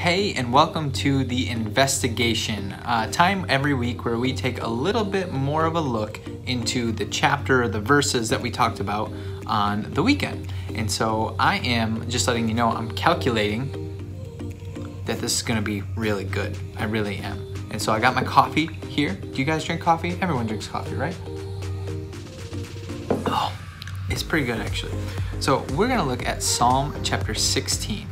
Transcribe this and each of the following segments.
Hey, and welcome to the investigation uh, time every week where we take a little bit more of a look into the chapter the verses that we talked about on the weekend. And so I am just letting you know I'm calculating that this is going to be really good. I really am. And so I got my coffee here. Do you guys drink coffee? Everyone drinks coffee, right? Oh, it's pretty good actually. So we're going to look at Psalm chapter 16.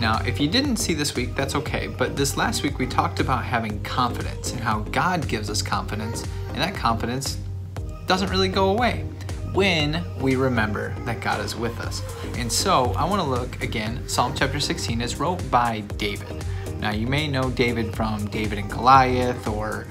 Now, if you didn't see this week, that's okay, but this last week we talked about having confidence and how God gives us confidence, and that confidence doesn't really go away when we remember that God is with us. And so I want to look again, Psalm chapter 16 is wrote by David. Now, you may know David from David and Goliath or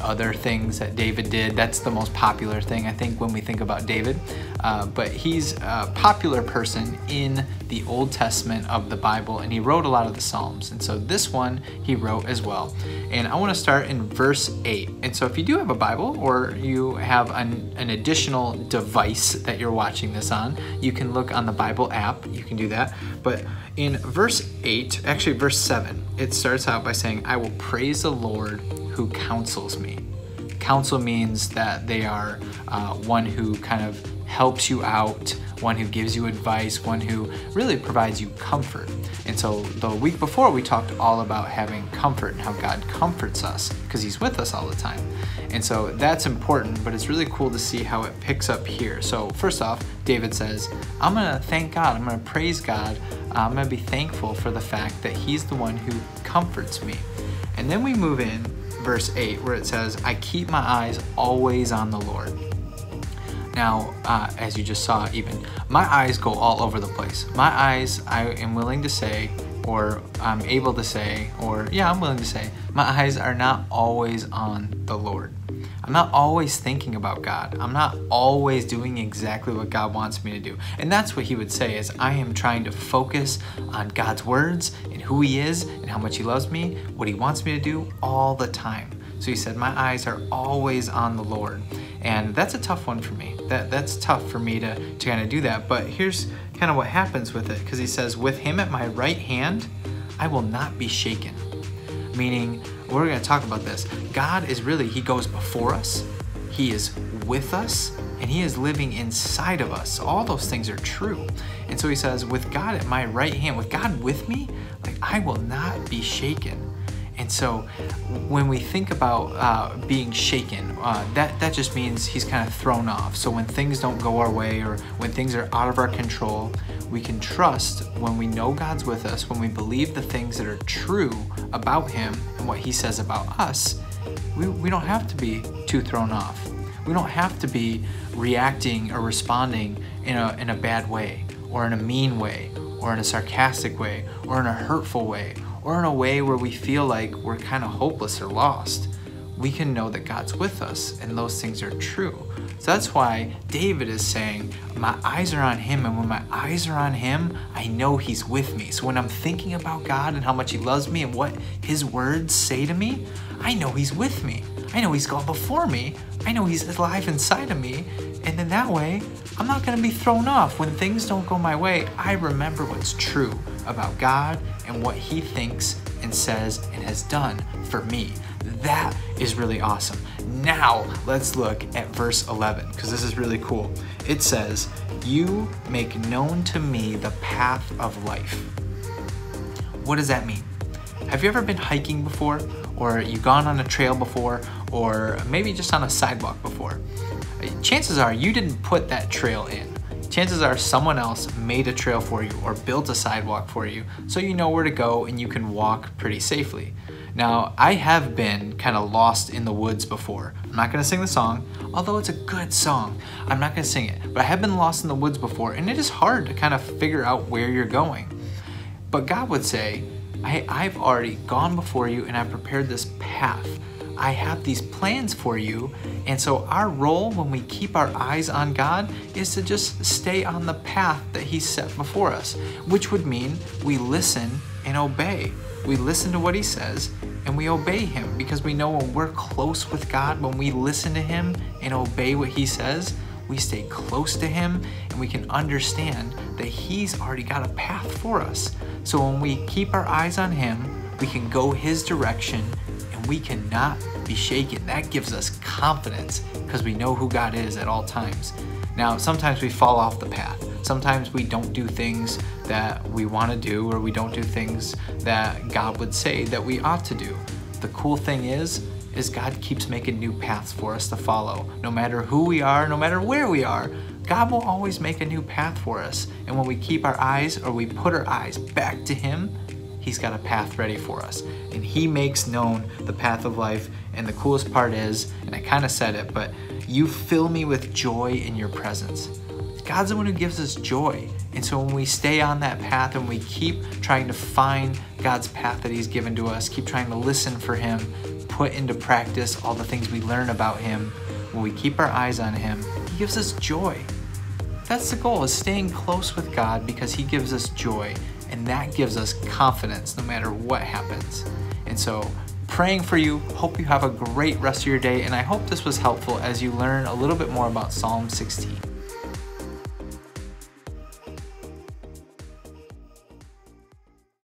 other things that David did. That's the most popular thing, I think, when we think about David. Uh, but he's a popular person in the Old Testament of the Bible, and he wrote a lot of the Psalms. And so this one he wrote as well. And I want to start in verse 8. And so if you do have a Bible or you have an, an additional device that you're watching this on, you can look on the Bible app. You can do that. But in verse 8, actually, verse 7, it starts out by saying, I will praise the Lord who counsels me. Counsel means that they are uh, one who kind of helps you out, one who gives you advice, one who really provides you comfort. And so the week before, we talked all about having comfort and how God comforts us because He's with us all the time. And so that's important, but it's really cool to see how it picks up here. So, first off, David says, I'm going to thank God, I'm going to praise God, I'm going to be thankful for the fact that He's the one who comforts me. And then we move in verse 8 where it says, I keep my eyes always on the Lord. Now, uh, as you just saw, even my eyes go all over the place. My eyes, I am willing to say, or I'm able to say, or yeah, I'm willing to say, my eyes are not always on the Lord. I'm not always thinking about God. I'm not always doing exactly what God wants me to do. And that's what he would say is I am trying to focus on God's words and who he is and how much he loves me, what he wants me to do all the time. So he said my eyes are always on the Lord. And that's a tough one for me. That that's tough for me to to kind of do that. But here's kind of what happens with it because he says with him at my right hand, I will not be shaken. Meaning we're going to talk about this. God is really, He goes before us, He is with us, and He is living inside of us. All those things are true. And so He says, with God at my right hand, with God with me, like I will not be shaken. And so when we think about uh, being shaken, uh, that, that just means he's kind of thrown off. So when things don't go our way or when things are out of our control, we can trust when we know God's with us, when we believe the things that are true about him and what he says about us, we, we don't have to be too thrown off. We don't have to be reacting or responding in a, in a bad way or in a mean way or in a sarcastic way or in a hurtful way or in a way where we feel like we're kind of hopeless or lost, we can know that God's with us and those things are true. So that's why David is saying, My eyes are on him, and when my eyes are on him, I know he's with me. So when I'm thinking about God and how much he loves me and what his words say to me, I know he's with me. I know he's gone before me. I know he's alive inside of me. And then that way, I'm not to be thrown off. When things don't go my way, I remember what's true about God and what He thinks and says and has done for me. That is really awesome. Now, let's look at verse 11 because this is really cool. It says, You make known to me the path of life. What does that mean? Have you ever been hiking before? Or you've gone on a trail before? Or maybe just on a sidewalk before? Chances are you didn't put that trail in chances are someone else made a trail for you or built a sidewalk for you so you know where to go and you can walk pretty safely. Now, I have been kind of lost in the woods before. I'm not gonna sing the song, although it's a good song. I'm not gonna sing it, but I have been lost in the woods before and it is hard to kind of figure out where you're going. But God would say, I, I've already gone before you and I've prepared this path. I have these plans for you. And so, our role when we keep our eyes on God is to just stay on the path that He set before us, which would mean we listen and obey. We listen to what He says and we obey Him because we know when we're close with God, when we listen to Him and obey what He says, we stay close to Him and we can understand that He's already got a path for us. So when we keep our eyes on Him, We can go His direction we cannot be shaken. That gives us confidence because we know who God is at all times. Now, sometimes we fall off the path. Sometimes we don't do things that we want to do, or we don't do things that God would say that we ought to do. The cool thing is, is God keeps making new paths for us to follow. No matter who we are, no matter where we are, God will always make a new path for us. And when we keep our eyes or we put our eyes back to Him, He's got a path ready for us. And He makes known the path of life. And the coolest part is, and I kind of said it, but you fill me with joy in your presence. God's the one who gives us joy. And so when we stay on that path and we keep trying to find God's path that He's given to us, keep trying to listen for Him, put into practice all the things we learn about Him, when we keep our eyes on Him, He gives us joy. That's the goal, is staying close with God because He gives us joy. And that gives us confidence no matter what happens. And so praying for you. Hope you have a great rest of your day, and I hope this was helpful as you learn a little bit more about Psalm 16.